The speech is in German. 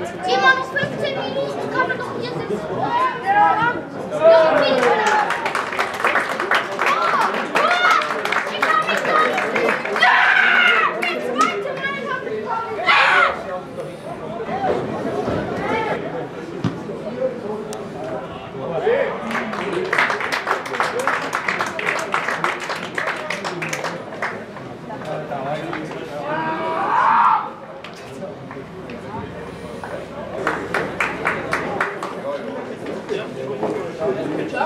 Jemand 15 Minuten, kann man doch hier sitzen.